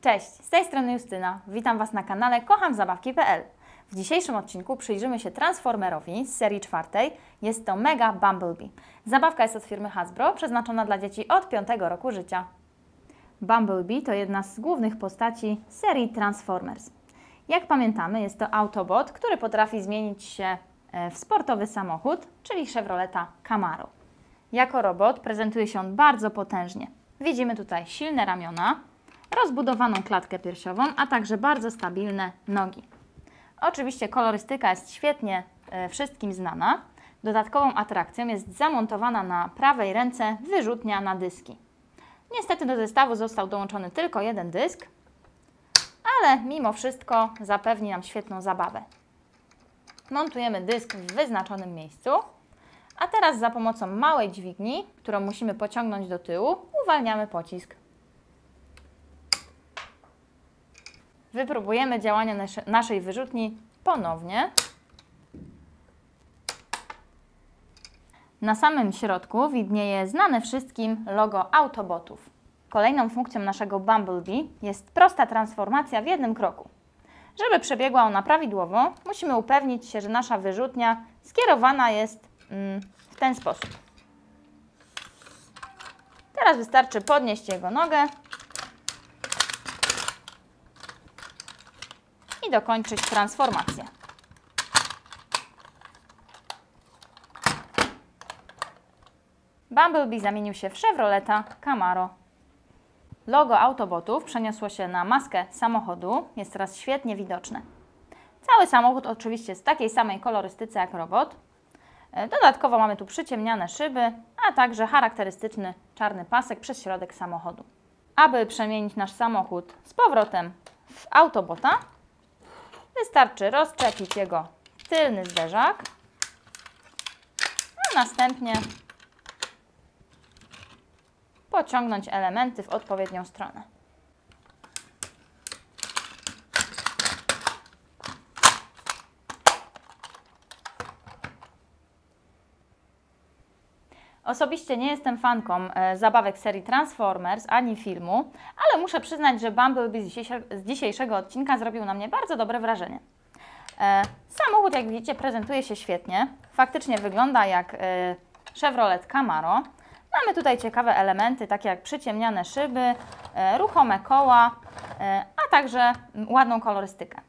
Cześć, z tej strony Justyna. Witam Was na kanale kochamzabawki.pl. W dzisiejszym odcinku przyjrzymy się Transformerowi z serii czwartej. Jest to Mega Bumblebee. Zabawka jest od firmy Hasbro, przeznaczona dla dzieci od 5 roku życia. Bumblebee to jedna z głównych postaci serii Transformers. Jak pamiętamy, jest to Autobot, który potrafi zmienić się e, w sportowy samochód, czyli Chevroleta Camaro. Jako robot prezentuje się on bardzo potężnie. Widzimy tutaj silne ramiona, rozbudowaną klatkę piersiową, a także bardzo stabilne nogi. Oczywiście kolorystyka jest świetnie e, wszystkim znana. Dodatkową atrakcją jest zamontowana na prawej ręce wyrzutnia na dyski. Niestety do zestawu został dołączony tylko jeden dysk, ale mimo wszystko zapewni nam świetną zabawę. Montujemy dysk w wyznaczonym miejscu, a teraz za pomocą małej dźwigni, którą musimy pociągnąć do tyłu, uwalniamy pocisk. Wypróbujemy działanie nasze- naszej wyrzutni ponownie. Na samym środku widnieje znane wszystkim logo Autobotów. Kolejną funkcją naszego Bumblebee jest prosta transformacja w jednym kroku. Żeby przebiegła ona prawidłowo, musimy upewnić się, że nasza wyrzutnia skierowana jest mm, w ten sposób. Teraz wystarczy podnieść jego nogę dokończyć transformację. Bumblebee zamienił się w Chevroleta Camaro. Logo Autobotów przeniosło się na maskę samochodu, jest teraz świetnie widoczne. Cały samochód oczywiście jest w takiej samej kolorystyce jak robot. E, Dodatkowo mamy tu przyciemniane szyby, a także charakterystyczny czarny pasek przez środek samochodu. Aby przemienić nasz samochód z powrotem w Autobota, wystarczy rozczepić jego tylny zderzak, a następnie pociągnąć elementy w odpowiednią stronę. Osobiście nie jestem fanką e, zabawek serii Transformers ani filmu, ale muszę przyznać, że Bumblebee z, dzisiejsze, z dzisiejszego odcinka zrobił na mnie bardzo dobre wrażenie. E, samochód, jak widzicie, prezentuje się świetnie. Faktycznie wygląda jak e, Chevrolet Camaro. Mamy tutaj ciekawe elementy, takie jak przyciemniane szyby, ruchome koła, a także ładną kolorystykę.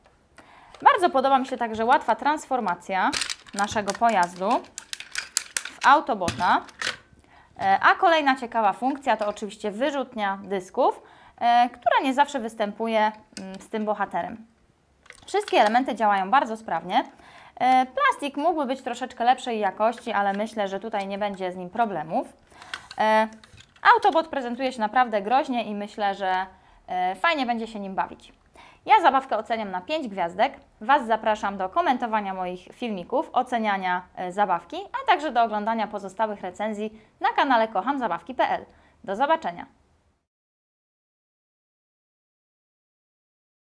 Bardzo podoba mi się także łatwa transformacja naszego pojazdu w Autobota. E, A kolejna ciekawa funkcja to oczywiście wyrzutnia dysków, e, która nie zawsze występuje mm, z tym bohaterem. Wszystkie elementy działają bardzo sprawnie. E, Plastik mógłby być troszeczkę lepszej jakości, ale myślę, że tutaj nie będzie z nim problemów. Autobot prezentuje się naprawdę groźnie i myślę, że fajnie będzie się nim bawić. Ja zabawkę oceniam na 5 gwiazdek. Was zapraszam do komentowania moich filmików, oceniania e, zabawki, a także do oglądania pozostałych recenzji na kanale kochamzabawki.pl. Do zobaczenia!